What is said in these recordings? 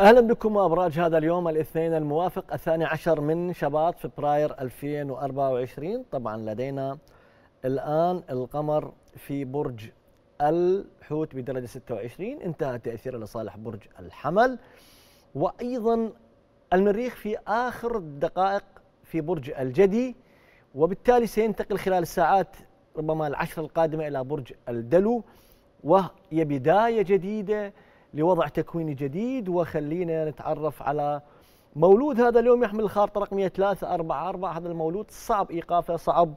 أهلا بكم وأبراج هذا اليوم الاثنين الموافق الثاني عشر من شباط فبراير 2024 طبعا لدينا الآن القمر في برج الحوت بدرجة 26 انتهى تاثيره لصالح برج الحمل. وأيضا المريخ في آخر الدقائق في برج الجدي. وبالتالي سينتقل خلال الساعات ربما العشر القادمة إلى برج الدلو. وهي بداية جديدة لوضع تكويني جديد وخلينا نتعرف على مولود هذا اليوم يحمل الخارطة رقمية 344 هذا المولود صعب إيقافه صعب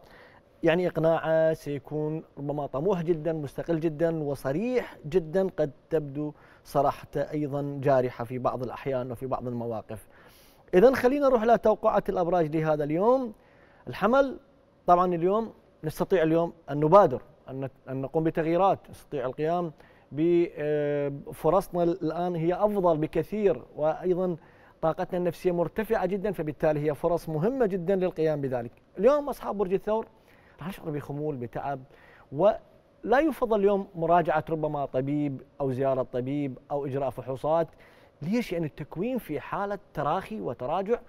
يعني إقناعه سيكون ربما طموح جدا مستقل جدا وصريح جدا. قد تبدو صراحته أيضا جارحة في بعض الأحيان وفي بعض المواقف. إذا خلينا نروح إلى توقعات الأبراج لهذا اليوم. الحمل طبعا اليوم نستطيع اليوم أن نبادر أن نقوم بتغييرات. نستطيع القيام بفرصنا الآن هي أفضل بكثير وأيضا طاقتنا النفسية مرتفعة جدا فبالتالي هي فرص مهمة جدا للقيام بذلك. اليوم أصحاب برج الثور راح نشعر بخمول بتعب ولا يفضل اليوم مراجعة ربما طبيب أو زيارة طبيب أو إجراء فحوصات. ليش؟ يعني التكوين في حالة تراخي وتراجع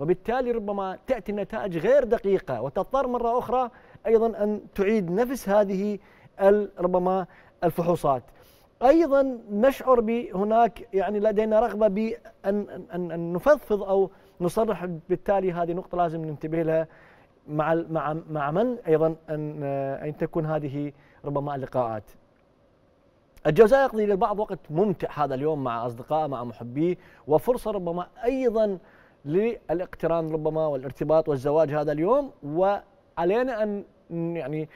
وبالتالي ربما تأتي النتائج غير دقيقة. وتضطر مرة أخرى أيضا أن تعيد نفس هذه ربما الفحوصات. أيضا نشعر بهناك يعني لدينا رغبة بان ان ان نفضفض أو نصرح بالتالي هذه نقطة لازم ننتبه لها مع مع مع من أيضا ان أن تكون هذه ربما اللقاءات. الجوزاء يقضي للبعض وقت ممتع هذا اليوم مع اصدقائه مع محبيه وفرصة ربما أيضا للاقتران ربما والارتباط والزواج هذا اليوم وعلينا ان يعني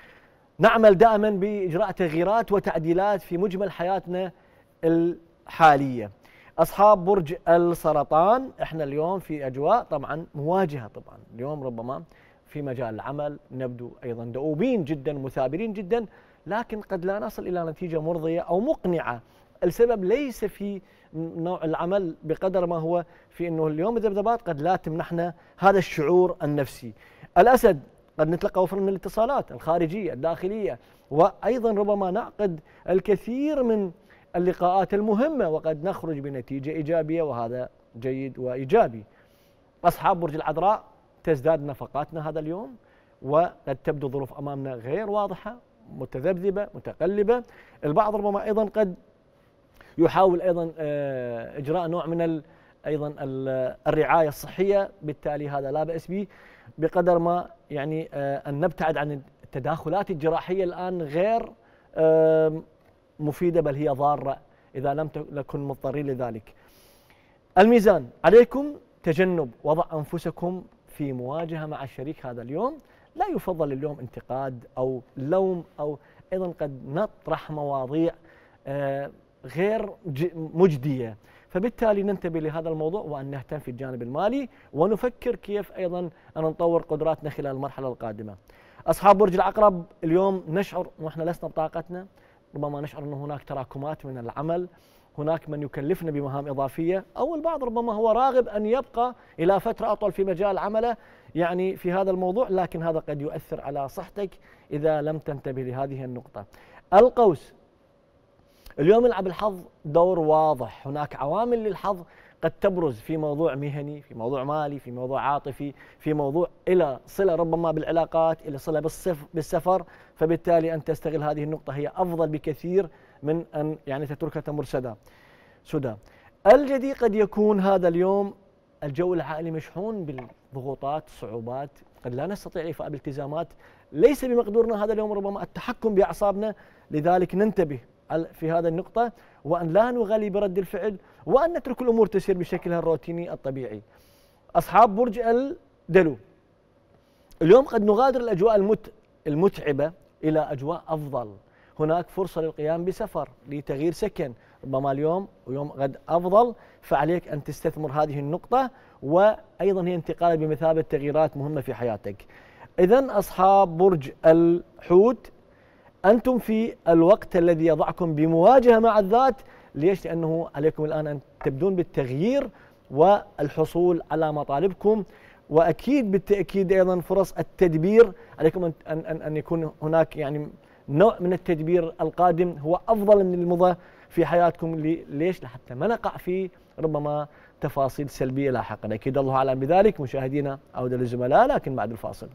نعمل دائما بإجراء تغييرات وتعديلات في مجمل حياتنا الحالية. أصحاب برج السرطان إحنا اليوم في أجواء طبعا مواجهة طبعا، اليوم ربما في مجال العمل نبدو أيضا دؤوبين جدا مثابرين جدا لكن قد لا نصل إلى نتيجة مرضية أو مقنعة. السبب ليس في نوع العمل بقدر ما هو في إنه اليوم الذبذبات قد لا تمنحنا هذا الشعور النفسي. الأسد قد نتلقى وفر من الاتصالات الخارجية الداخلية وأيضا ربما نعقد الكثير من اللقاءات المهمة وقد نخرج بنتيجة إيجابية وهذا جيد وإيجابي. أصحاب برج العذراء تزداد نفقاتنا هذا اليوم وقد تبدو الظروف أمامنا غير واضحة متذبذبة متقلبة. البعض ربما أيضا قد يحاول أيضا آه، إجراء نوع من أيضا الرعاية الصحية بالتالي هذا لا بأس به. بقدر ما يعني آه، أن نبتعد عن التداخلات الجراحية الآن غير مفيدة بل هي ضارة إذا لم نكن مضطرين لذلك. الميزان عليكم تجنب وضع أنفسكم في مواجهة مع الشريك هذا اليوم. لا يفضل اليوم انتقاد أو لوم أو أيضا قد نطرح مواضيع آه، غير مجدية. فبالتالي ننتبه لهذا الموضوع وأن نهتم في الجانب المالي ونفكر كيف أيضا أن نطور قدراتنا خلال المرحلة القادمة. أصحاب برج العقرب اليوم نشعر ونحن لسنا بطاقتنا ربما نشعر أن هناك تراكمات من العمل هناك من يكلفنا بمهام إضافية أو البعض ربما هو راغب أن يبقى إلى فترة أطول في مجال عمله يعني في هذا الموضوع لكن هذا قد يؤثر على صحتك إذا لم تنتبه لهذه النقطة. القوس اليوم يلعب الحظ دور واضح. هناك عوامل للحظ قد تبرز في موضوع مهني في موضوع مالي في موضوع عاطفي في موضوع إلى صلة ربما بالعلاقات إلى صلة بالسفر. فبالتالي أن تستغل هذه النقطة هي أفضل بكثير من أن يعني تتركها تمر سدى. سدى. الجدي قد يكون هذا اليوم الجو العائلي مشحون بالضغوطات الصعوبات قد لا نستطيع إيفاء بالتزامات. ليس بمقدورنا هذا اليوم ربما التحكم بأعصابنا. لذلك ننتبه في هذا النقطة وأن لا نغالي برد الفعل وأن نترك الأمور تسير بشكلها الروتيني الطبيعي. أصحاب برج الدلو. اليوم قد نغادر الأجواء المت المتعبة إلى أجواء أفضل. هناك فرصة للقيام بسفر لتغيير سكن. ربما اليوم ويوم غد أفضل فعليك أن تستثمر هذه النقطة وأيضا هي انتقال بمثابة تغييرات مهمة في حياتك. إذا أصحاب برج الحوت أنتم في الوقت الذي يضعكم بمواجهة مع الذات ليش؟ لأنه عليكم الآن أن تبدون بالتغيير والحصول على مطالبكم وأكيد بالتأكيد أيضا فرص التدبير. عليكم ان ان ان يكون هناك يعني نوع من التدبير القادم هو أفضل من المضى في حياتكم. ليش؟ لحتى ما نقع في ربما تفاصيل سلبية لاحقا. أكيد الله أعلم بذلك. مشاهدينا عوده للزملاء لكن بعد الفاصل.